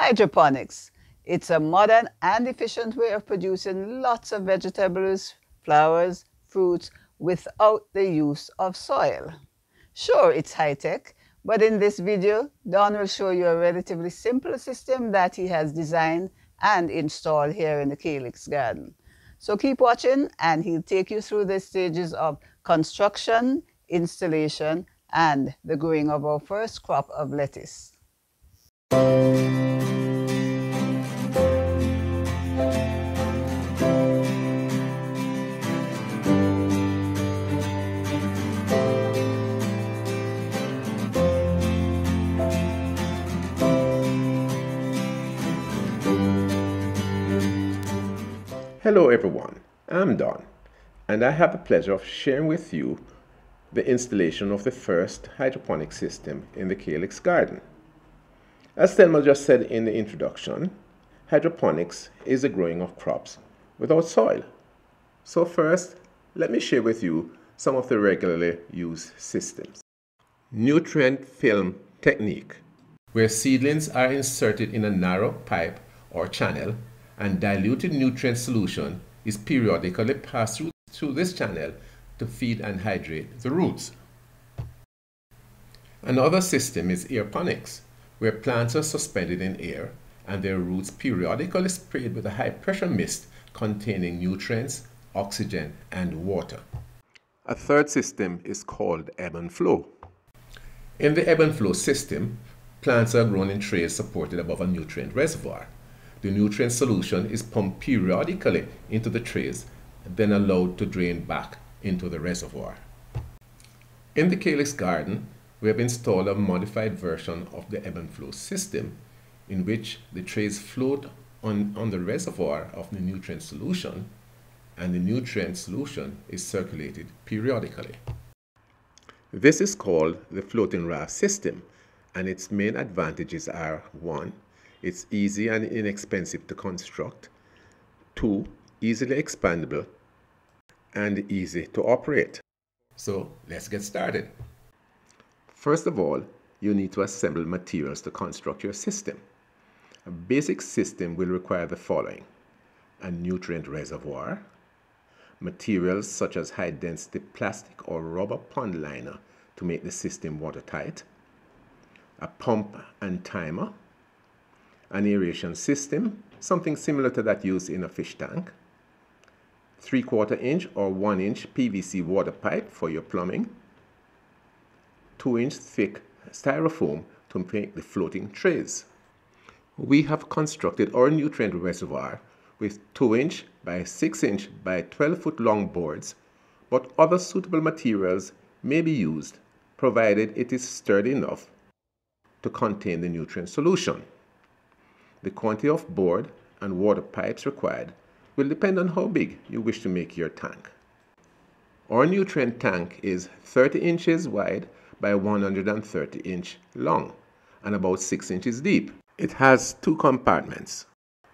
Hydroponics. It's a modern and efficient way of producing lots of vegetables, flowers, fruits without the use of soil. Sure, it's high-tech, but in this video, Don will show you a relatively simple system that he has designed and installed here in the Calyx garden. So keep watching and he'll take you through the stages of construction, installation, and the growing of our first crop of lettuce. Hello everyone, I'm Don, and I have the pleasure of sharing with you the installation of the first hydroponic system in the Calyx garden. As Thelma just said in the introduction, hydroponics is the growing of crops without soil. So first, let me share with you some of the regularly used systems. Nutrient film technique, where seedlings are inserted in a narrow pipe or channel and diluted nutrient solution is periodically passed through, through this channel to feed and hydrate the roots. Another system is aeroponics, where plants are suspended in air and their roots periodically sprayed with a high pressure mist containing nutrients, oxygen, and water. A third system is called ebb and flow. In the ebb and flow system, plants are grown in trays supported above a nutrient reservoir. The nutrient solution is pumped periodically into the trays, then allowed to drain back into the reservoir. In the Calyx garden, we have installed a modified version of the ebb and flow system in which the trays float on, on the reservoir of the nutrient solution and the nutrient solution is circulated periodically. This is called the floating raft system and its main advantages are 1. It's easy and inexpensive to construct. Two, easily expandable and easy to operate. So let's get started. First of all, you need to assemble materials to construct your system. A basic system will require the following. A nutrient reservoir, materials such as high density plastic or rubber pond liner to make the system watertight, a pump and timer, an aeration system, something similar to that used in a fish tank, 3 quarter inch or 1 inch PVC water pipe for your plumbing, 2 inch thick styrofoam to make the floating trays. We have constructed our nutrient reservoir with 2 inch by 6 inch by 12 foot long boards, but other suitable materials may be used provided it is sturdy enough to contain the nutrient solution. The quantity of board and water pipes required will depend on how big you wish to make your tank. Our nutrient tank is 30 inches wide by 130 inch long and about 6 inches deep. It has two compartments.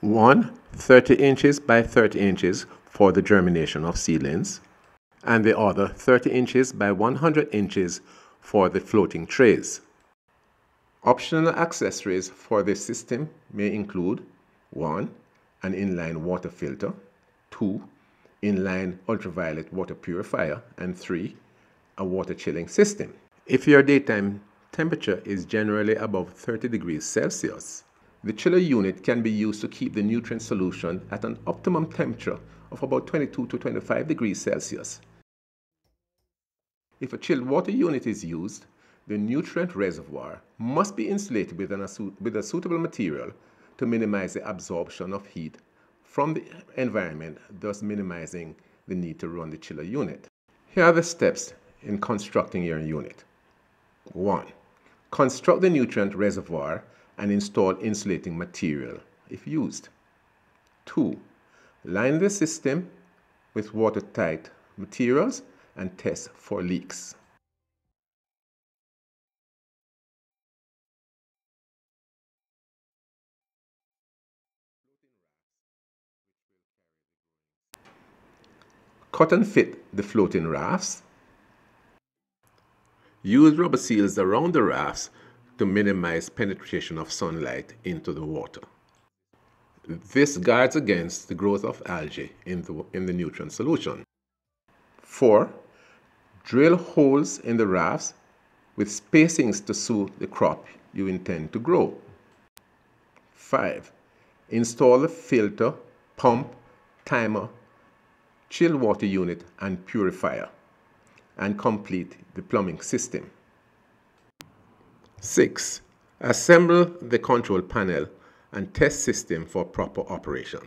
One 30 inches by 30 inches for the germination of seedlings and the other 30 inches by 100 inches for the floating trays. Optional accessories for this system may include 1. An inline water filter 2. Inline ultraviolet water purifier and 3. A water chilling system. If your daytime temperature is generally above 30 degrees Celsius, the chiller unit can be used to keep the nutrient solution at an optimum temperature of about 22 to 25 degrees Celsius. If a chilled water unit is used, the nutrient reservoir must be insulated with, an, with a suitable material to minimize the absorption of heat from the environment, thus minimizing the need to run the chiller unit. Here are the steps in constructing your unit. 1. Construct the nutrient reservoir and install insulating material if used. 2. Line the system with watertight materials and test for leaks. Cut and fit the floating rafts. Use rubber seals around the rafts to minimize penetration of sunlight into the water. This guards against the growth of algae in the, in the nutrient solution. 4. Drill holes in the rafts with spacings to suit the crop you intend to grow. 5. Install a filter, pump, timer, chill water unit and purifier and complete the plumbing system. 6. Assemble the control panel and test system for proper operation.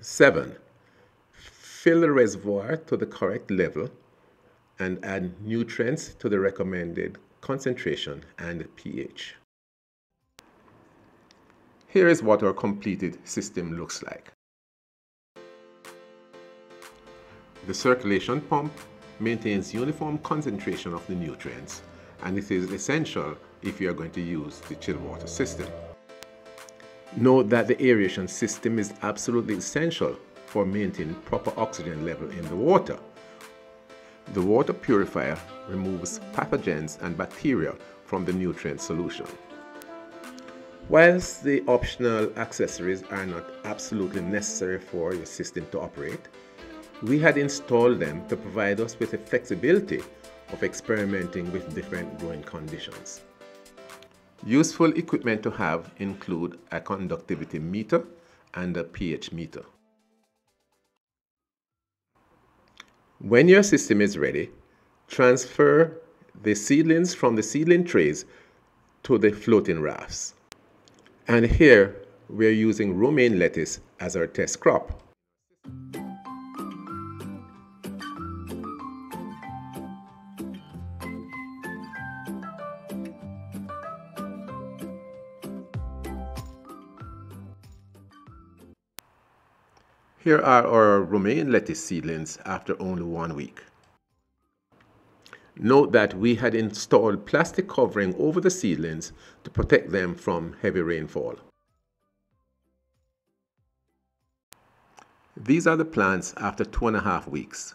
7. Fill the reservoir to the correct level and add nutrients to the recommended concentration and pH. Here is what our completed system looks like. The circulation pump maintains uniform concentration of the nutrients and it is essential if you are going to use the chill water system. Note that the aeration system is absolutely essential for maintaining proper oxygen level in the water. The water purifier removes pathogens and bacteria from the nutrient solution. Whilst the optional accessories are not absolutely necessary for your system to operate, we had installed them to provide us with the flexibility of experimenting with different growing conditions. Useful equipment to have include a conductivity meter and a pH meter. When your system is ready, transfer the seedlings from the seedling trays to the floating rafts. And here we're using romaine lettuce as our test crop. Here are our romaine lettuce seedlings after only one week. Note that we had installed plastic covering over the seedlings to protect them from heavy rainfall. These are the plants after two and a half weeks.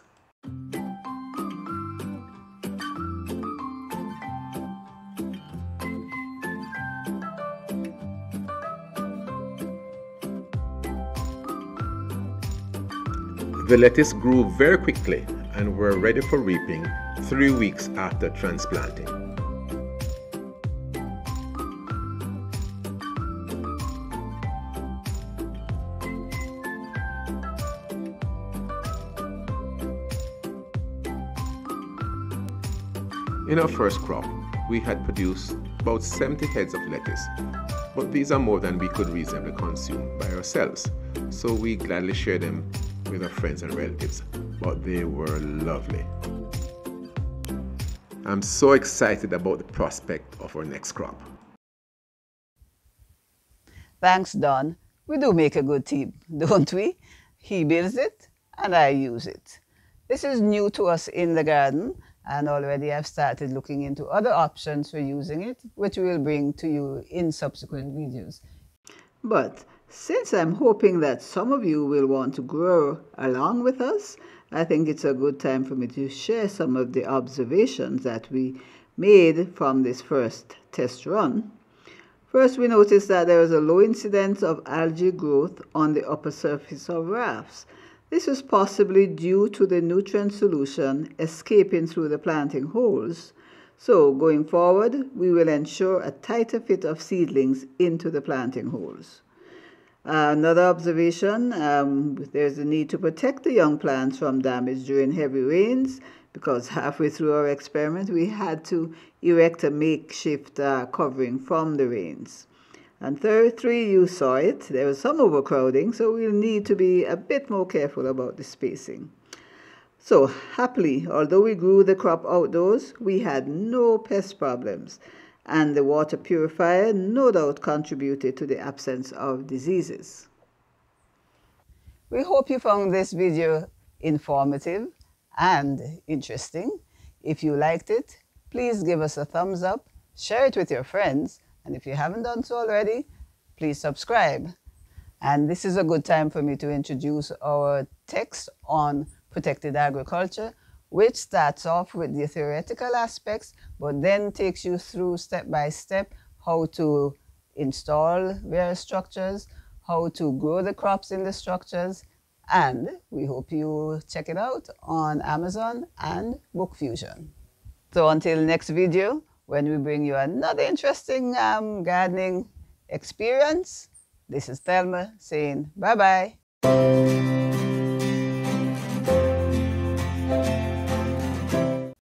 The lettuce grew very quickly and were ready for reaping three weeks after transplanting. In our first crop, we had produced about 70 heads of lettuce, but these are more than we could reasonably consume by ourselves, so we gladly shared them with our friends and relatives, but they were lovely. I'm so excited about the prospect of our next crop. Thanks, Don. We do make a good team, don't we? He builds it and I use it. This is new to us in the garden and already I've started looking into other options for using it, which we'll bring to you in subsequent videos. But since I'm hoping that some of you will want to grow along with us, I think it's a good time for me to share some of the observations that we made from this first test run. First, we noticed that there was a low incidence of algae growth on the upper surface of rafts. This was possibly due to the nutrient solution escaping through the planting holes. So, going forward, we will ensure a tighter fit of seedlings into the planting holes. Uh, another observation, um, there's a need to protect the young plants from damage during heavy rains because halfway through our experiment we had to erect a makeshift uh, covering from the rains. And third, three, you saw it, there was some overcrowding, so we'll need to be a bit more careful about the spacing. So happily, although we grew the crop outdoors, we had no pest problems and the water purifier no doubt contributed to the absence of diseases. We hope you found this video informative and interesting. If you liked it, please give us a thumbs up, share it with your friends, and if you haven't done so already, please subscribe. And this is a good time for me to introduce our text on protected agriculture, which starts off with the theoretical aspects, but then takes you through step by step how to install various structures, how to grow the crops in the structures, and we hope you check it out on Amazon and BookFusion. So until next video, when we bring you another interesting um, gardening experience, this is Thelma saying bye-bye.